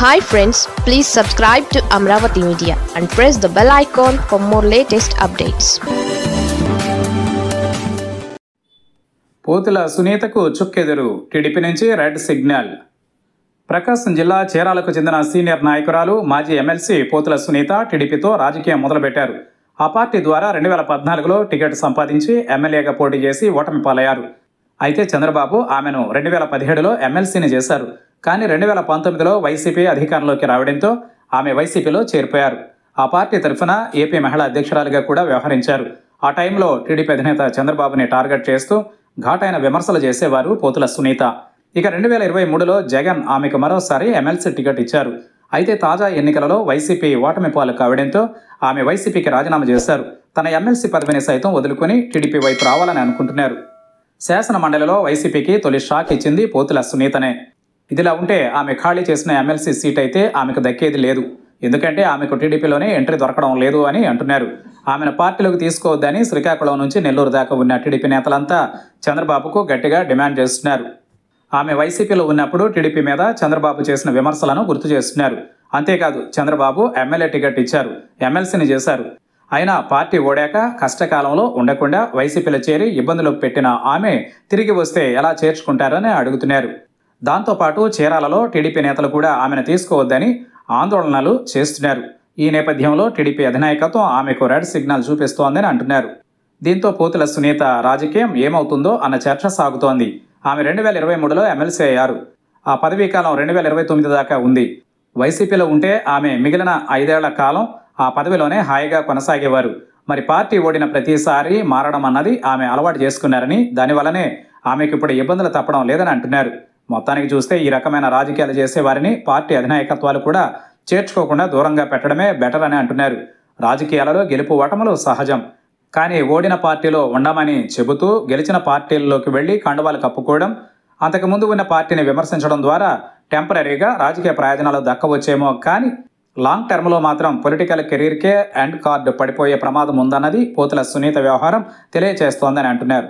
Hi friends please subscribe to Amaravati media and press the bell icon for more latest updates Potula సునీతకు చుక్కెదురు. TDP నుంచి red signal. Prakasam జిల్లా చీరాలకు చెందిన senior నాయకురాలు మాజీ ఎమ్మెల్సీ పోతుల సునీత టీడీపీతో రాజకీయం మొదలుపెట్టారు. ఆ పార్టీ ద్వారా రెండు వేల పద్నాలుగులో టికెట్ సంపాదించి ఎమ్మెల్యేగా పోటీ చేసి ఓటమి పాలయ్యారు. అయితే చంద్రబాబు ఆమెను రెండు వేల పదిహేడులో ఎమ్మెల్సీని చేశారు. కానీ రెండు వేల పంతొమ్మిదిలో వైసీపీ అధికారంలోకి రావడంతో ఆమె వైసీపీలో చేరిపోయారు. ఆ పార్టీ తరఫున ఏపీ మహిళా అధ్యక్షురాలుగా కూడా వ్యవహరించారు. ఆ టైంలో టీడీపీ అధినేత చంద్రబాబుని టార్గెట్ చేస్తూ ఘాటైన విమర్శలు చేసేవారు పోతుల సునీత. ఇక రెండు వేల ఇరవై మూడులో జగన్ ఆమెకు మరోసారి ఎమ్మెల్సీ టికెట్ ఇచ్చారు. అయితే తాజా ఎన్నికలలో వైసీపీ ఓటమి పాలు కావడంతో ఆమె వైసీపీకి రాజీనామా చేశారు. తన ఎమ్మెల్సీ పదవిని సైతం వదులుకొని టీడీపీ వైపు రావాలని అనుకుంటున్నారు. శాసన మండలిలో వైసీపీకి తొలి షాక్ ఇచ్చింది పోతుల సునీతనే. ఇదిలా ఉంటే ఆమె ఖాళీ చేసిన ఎమ్మెల్సీ సీట్ అయితే ఆమెకు దక్కేది లేదు. ఎందుకంటే ఆమెకు టీడీపీలోనే ఎంట్రీ దొరకడం లేదు అని అంటున్నారు. ఆమెను పార్టీలోకి తీసుకోవద్దని శ్రీకాకుళం నుంచి నెల్లూరు దాకా ఉన్న టీడీపీ నేతలంతా చంద్రబాబుకు గట్టిగా డిమాండ్ చేస్తున్నారు. ఆమె వైసీపీలో ఉన్నప్పుడు టీడీపీ మీద చంద్రబాబు చేసిన విమర్శలను గుర్తు చేస్తున్నారు. అంతేకాదు చంద్రబాబు ఎమ్మెల్యే టికెట్ ఇచ్చారు. ఎమ్మెల్సీని చేశారు. అయినా పార్టీ ఓడాక కష్టకాలంలో ఉండకుండా వైసీపీలో చేరి ఇబ్బందులు పెట్టిన ఆమె తిరిగి వస్తే ఎలా చేర్చుకుంటారని అడుగుతున్నారు. దాంతోపాటు చీరాలలో టీడీపీ నేతలు కూడా ఆమెను తీసుకోవద్దని ఆందోళనలు చేస్తున్నారు. ఈ నేపథ్యంలో టీడీపీ అధినాయకత్వం ఆమెకు రెడ్ సిగ్నల్ చూపిస్తోందని అంటున్నారు. దీంతో పోతుల సునీత రాజకీయం ఏమవుతుందో అన్న చర్చ సాగుతోంది. ఆమె రెండు వేల ఇరవై మూడులో ఎమ్మెల్సీ అయ్యారు. ఆ పదవీ కాలం రెండు వేల ఇరవై తొమ్మిది దాకా ఉంది. వైసీపీలో ఉంటే ఆమె మిగిలిన ఐదేళ్ళ కాలం ఆ పదవిలోనే హాయిగా కొనసాగేవారు. మరి పార్టీ ఓడిన ప్రతిసారి మారడం అన్నది ఆమె అలవాటు చేసుకున్నారని దానివల్లనే ఆమెకు ఇప్పుడు ఇబ్బందులు తప్పడం లేదని అంటున్నారు. మొత్తానికి చూస్తే ఈ రకమైన రాజకీయాలు చేసే వారిని పార్టీ అధినాయకత్వాలు కూడా చేర్చుకోకుండా దూరంగా పెట్టడమే బెటర్ అని అంటున్నారు. రాజకీయాలలో గెలుపు ఓటములు సహజం. కానీ ఓడిన పార్టీలో ఉండమని చెబుతూ గెలిచిన పార్టీల్లోకి వెళ్ళి కండువాలు కప్పుకోవడం అంతకుముందు ఉన్న పార్టీని విమర్శించడం ద్వారా టెంపరీగా రాజకీయ ప్రయోజనాలు దక్కవచ్చేమో కానీ లాంగ్ టర్మ్లో మాత్రం పొలిటికల్ కెరీర్కే ఎండ్ కార్డు పడిపోయే ప్రమాదం ఉందన్నది పోతుల సునీత వ్యవహారం తెలియజేస్తోందని అంటున్నారు.